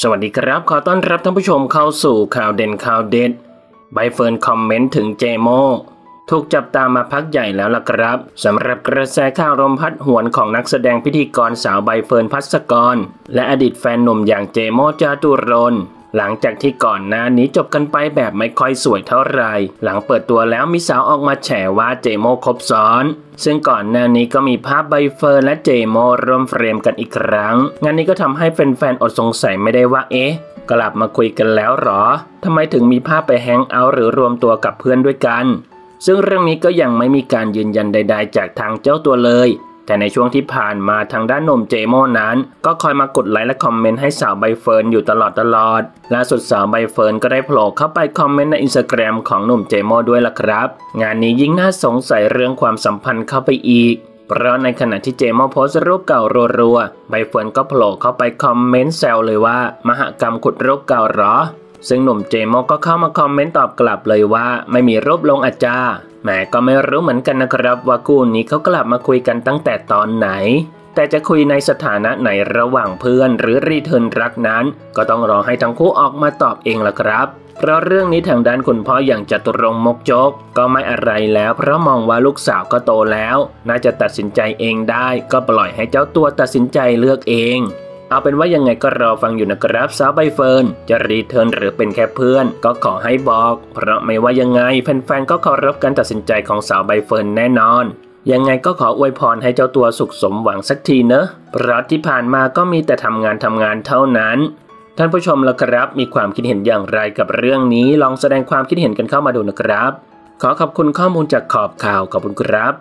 สวัสดีครับ ขอต้อนรับท่านผู้ชมเข้าสู่ข่าวเด่นข่าวเด็ดใบเฟิร์นคอมเมนต์ถึงเจโม่ถูกจับตามาพักใหญ่แล้วล่ะครับสำหรับกระแสข่าวลมพัดหวนของนักแสดงพิธีกรสาวใบเฟิร์นพัสกร และอดีตแฟนหนุ่มอย่างเจโม่จาตุรน หลังจากที่ก่อนหน้านี้จบกันไปแบบไม่ค่อยสวยเท่าไหร่ หลังเปิดตัวแล้วมีสาวออกมาแฉว่าเจโม่คบซ้อน ซึ่งก่อนหน้านี้ก็มีภาพใบเฟิร์นและเจโม่ร่วมเฟรมกันอีกครั้ง งานนี้ก็ทำให้แฟนๆอดสงสัยไม่ได้ว่าเอ๊ะกลับมาคุยกันแล้วหรอทำไมถึงมีภาพไป hangout หรือรวมตัวกับเพื่อนด้วยกัน ซึ่งเรื่องนี้ก็ยังไม่มีการยืนยันใด ๆ จากทางเจ้าตัวเลย แต่ในช่วงที่ผ่านมาทางด้านหนุ่มเจโม่นั้น ก็คอยมากดไลค์และคอมเมนต์ให้สาวใบเฟิร์นอยู่ตลอดตลอดล่าสุดสาวใบเฟิร์นก็ได้โผล่เข้าไปคอมเมนต์ในอินสตาแกรมของหนุ่มเจโม่ด้วยล่ะครับ งานนี้ยิ่งน่าสงสัยเรื่องความสัมพันธ์เข้าไปอีก เพราะในขณะที่เจโม่โพสต์รูปเก่ารัวๆใบเฟิร์นก็โผล่เข้าไปคอมเมนต์แซวเลยว่า มหกรรมขุดรูปเก่าหรอซึ่งหนุ่มเจโม่ก็เข้ามาคอมเมนต์ตอบกลับเลยว่า ไม่มีรูปลงอาจารย์ แหมก็ไม่รู้เหมือนกันนะครับว่าคู่นี้เขากลับมาคุยกันตั้งแต่ตอนไหน แต่จะคุยในสถานะไหนระหว่างเพื่อนหรือ return รักนั้น ก็ต้องรอให้ทั้งคู่ออกมาตอบเองละครับเพราะเรื่องนี้ทางด้านคุณพ่ออย่างจตุรงค์ มกจ๊ก ก็ไม่อะไรแล้ว เพราะมองว่าลูกสาวก็โตแล้ว น่าจะตัดสินใจเองได้ ก็ปล่อยให้เจ้าตัวตัดสินใจเลือกเอง เอาเป็นว่ายังไงก็รอฟังอยู่นะครับสาวใบเฟิร์นจะรีเทิร์นหรือเป็นแค่เพื่อน ก็ขอให้บอก เพราะไม่ว่ายังไงแฟนๆก็เคารพการตัดสินใจของสาวใบเฟิร์นแน่นอนยังไงก็ขออวยพรให้เจ้าตัวสุขสมหวังสักทีเนอะเพราะที่ผ่านมาก็มีแต่ทำงานทำงานเท่านั้น ท่านผู้ชมละครับ มีความคิดเห็นอย่างไรกับเรื่องนี้ ลองแสดงความคิดเห็นกันเข้ามาดูนะครับ ขอขอบคุณข้อมูลจากขอบข่าวขอบคุณครับ